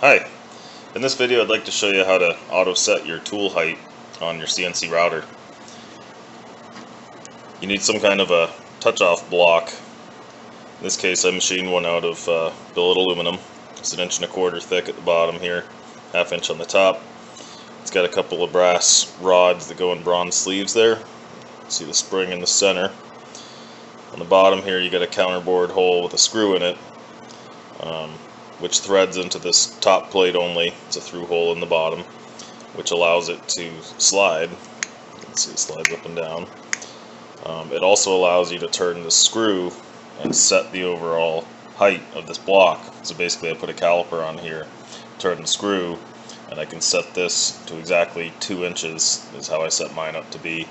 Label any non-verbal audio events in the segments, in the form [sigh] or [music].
Hi, in this video I'd like to show you how to auto set your tool height on your CNC router. You need some kind of a touch-off block. In this case I machined one out of uh, billet aluminum. It's an inch and a quarter thick at the bottom here, half inch on the top. It's got a couple of brass rods that go in bronze sleeves there. See the spring in the center. On the bottom here you got a counterbore hole with a screw in it. Um, which threads into this top plate only. It's a through hole in the bottom, which allows it to slide. Can see it slides up and down. Um, it also allows you to turn the screw and set the overall height of this block. So basically I put a caliper on here, turn the screw, and I can set this to exactly two inches is how I set mine up to be.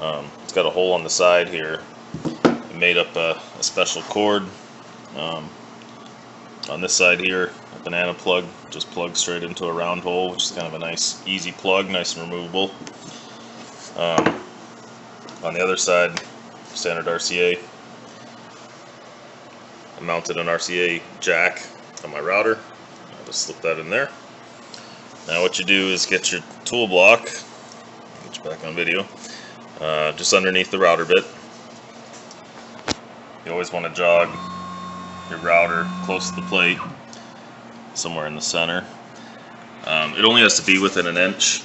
Um, it's got a hole on the side here. It made up a, a special cord. Um, on this side here, a banana plug just plugs straight into a round hole, which is kind of a nice, easy plug, nice and removable. Um, on the other side, standard RCA. I mounted an RCA jack on my router. I'll just slip that in there. Now what you do is get your tool block, get you back on video, uh, just underneath the router bit. You always want to jog your router close to the plate, somewhere in the center. Um, it only has to be within an inch,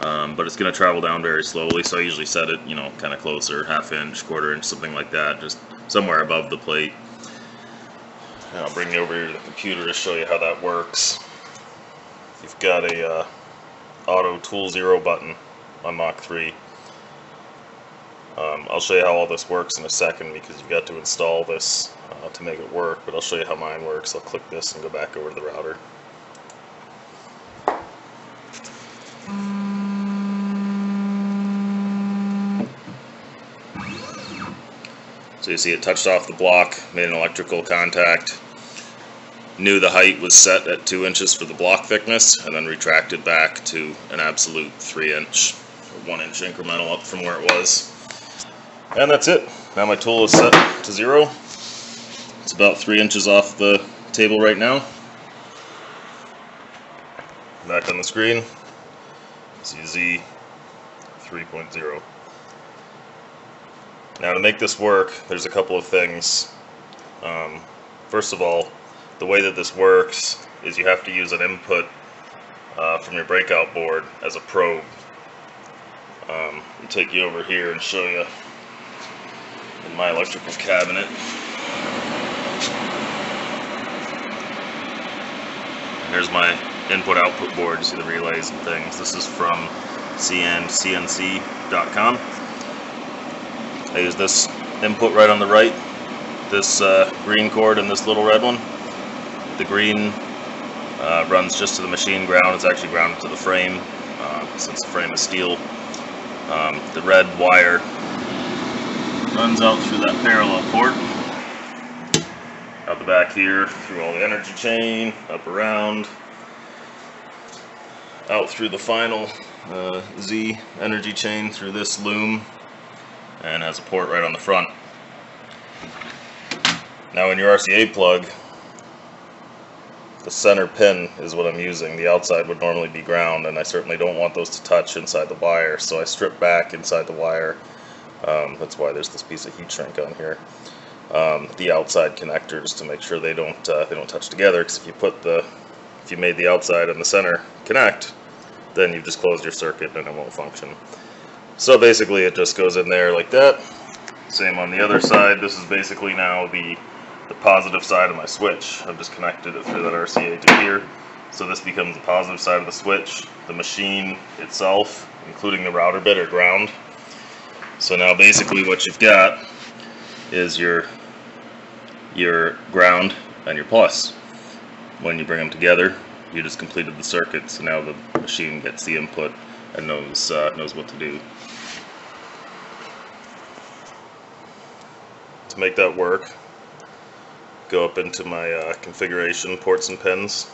um, but it's going to travel down very slowly, so I usually set it, you know, kind of closer, half inch, quarter inch, something like that, just somewhere above the plate. And I'll bring you over here to the computer to show you how that works. You've got a uh, auto tool zero button on Mach 3. Um, I'll show you how all this works in a second because you've got to install this uh, to make it work, but I'll show you how mine works. I'll click this and go back over to the router. So you see it touched off the block, made an electrical contact, knew the height was set at 2 inches for the block thickness, and then retracted back to an absolute 3 inch, or 1 inch incremental up from where it was. And that's it. Now my tool is set to zero. It's about 3 inches off the table right now. Back on the screen, see Z 3.0. Now to make this work, there's a couple of things. Um, first of all, the way that this works is you have to use an input uh, from your breakout board as a probe. Um, I'll take you over here and show you in my electrical cabinet. Here's my input-output board, you see the relays and things. This is from cncnc.com. I use this input right on the right, this uh, green cord and this little red one. The green uh, runs just to the machine ground, it's actually grounded to the frame, uh, since the frame is steel. Um, the red wire runs out through that parallel port, out the back here, through all the energy chain, up around, out through the final uh, Z energy chain through this loom, and has a port right on the front. Now in your RCA plug, the center pin is what I'm using. The outside would normally be ground, and I certainly don't want those to touch inside the wire, so I strip back inside the wire. Um, that's why there's this piece of heat shrink on here. Um, the outside connectors to make sure they don't uh, they don't touch together. Because if you put the if you made the outside and the center connect, then you've just closed your circuit and it won't function. So basically, it just goes in there like that. Same on the other side. This is basically now the the positive side of my switch. I've just connected it through that RCA to here. So this becomes the positive side of the switch. The machine itself, including the router bit, are ground. So now basically what you've got is your your ground and your plus. When you bring them together, you just completed the circuit. So now the machine gets the input and knows uh, knows what to do. To make that work, go up into my uh, configuration ports and pins,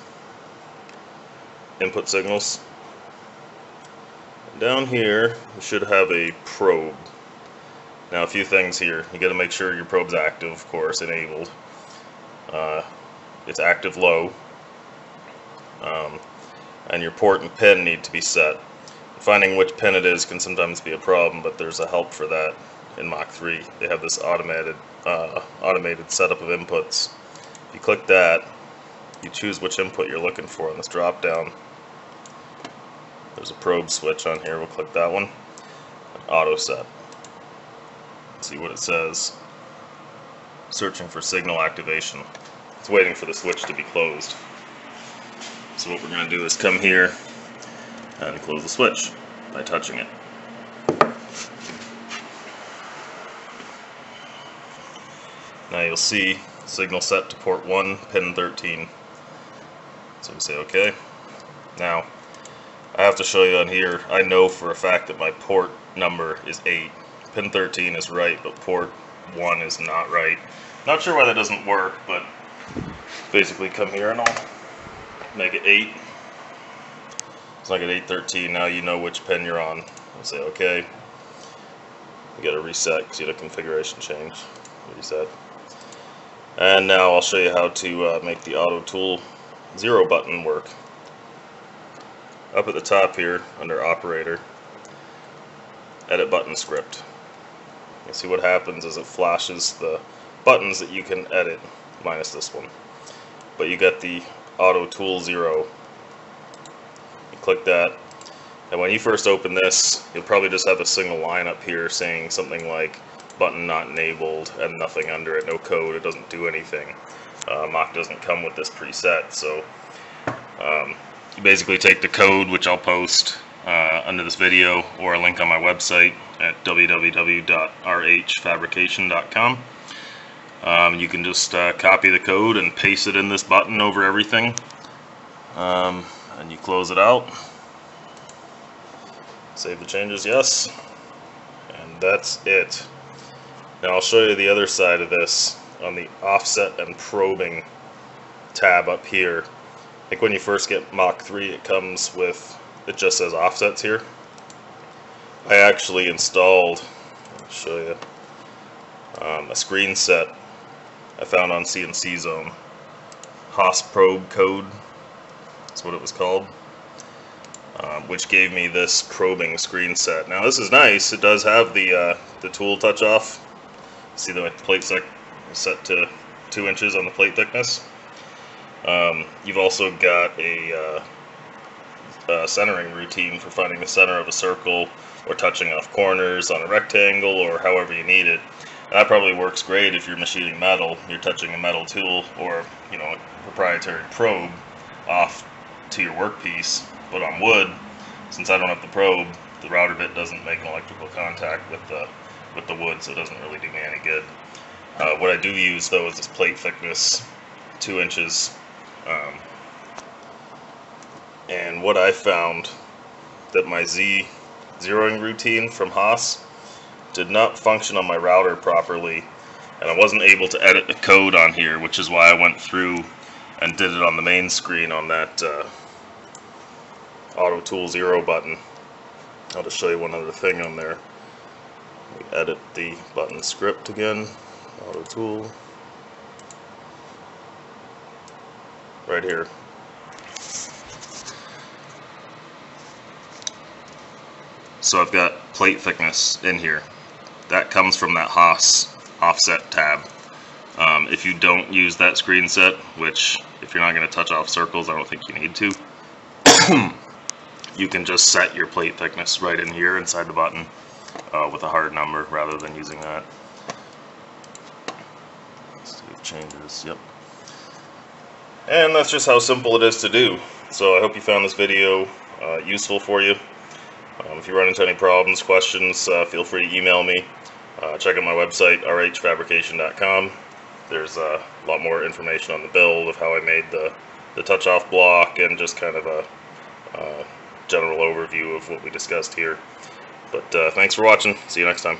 input signals. Down here, you should have a probe. Now a few things here. You got to make sure your probe's active, of course, enabled. Uh, it's active low. um, and your port and pin need to be set. Finding which pin it is can sometimes be a problem, but there's a help for that in Mach 3. They have this automated uh, automated setup of inputs. If you click that, you choose which input you're looking for on this drop down. There's a probe switch on here, we'll click that one. Auto set. See what it says. Searching for signal activation. It's waiting for the switch to be closed. So what we're going to do is come here and close the switch by touching it. Now you'll see signal set to port 1, pin 13. So we say OK. Now, I have to show you on here, I know for a fact that my port number is 8. Pin 13 is right, but port 1 is not right. Not sure why that doesn't work, but basically come here and I'll make it 8. It's like at 813, now you know which pin you're on. I'll say OK. You gotta reset because you had a configuration change. Reset. And now I'll show you how to uh, make the auto tool zero button work. Up at the top here, under operator, edit button script. You see what happens is it flashes the buttons that you can edit, minus this one. But you get the auto tool zero. You click that, and when you first open this, you'll probably just have a single line up here saying something like button not enabled and nothing under it, no code, it doesn't do anything. Uh, Mach doesn't come with this preset, so um, you basically take the code, which I'll post uh, under this video, or a link on my website at www.rhfabrication.com. Um, you can just uh, copy the code and paste it in this button over everything. Um, and you close it out. Save the changes, yes. And that's it. Now I'll show you the other side of this on the offset and probing tab up here. I think when you first get Mach 3 it comes with, it just says offsets here. I actually installed, I'll show you, um, a screen set I found on CNC Zone. Haas probe code, that's what it was called. Um, which gave me this probing screen set. Now this is nice, it does have the, uh, the tool touch off See the plate set, set to two inches on the plate thickness. Um, you've also got a, uh, a, centering routine for finding the center of a circle or touching off corners on a rectangle or however you need it. And that probably works great if you're machining metal. You're touching a metal tool or you know a proprietary probe off to your workpiece. But on wood, since I don't have the probe, the router bit doesn't make an electrical contact with the with the wood, so it doesn't really do me any good. Uh, what I do use though is this plate thickness, two inches. Um, and what I found that my Z zeroing routine from Haas did not function on my router properly and I wasn't able to edit the code on here which is why I went through and did it on the main screen on that uh, auto tool zero button. I'll just show you one other thing on there. We edit the button script again, auto tool, right here. So I've got plate thickness in here. That comes from that Haas offset tab. Um, if you don't use that screen set, which if you're not going to touch off circles, I don't think you need to, [clears throat] you can just set your plate thickness right in here inside the button uh, with a hard number rather than using that. Save changes, yep. And that's just how simple it is to do. So I hope you found this video uh, useful for you. Um, if you run into any problems, questions, uh, feel free to email me. Uh, check out my website, rhfabrication.com. There's uh, a lot more information on the build of how I made the, the touch-off block and just kind of a uh, general overview of what we discussed here. But uh, thanks for watching. See you next time.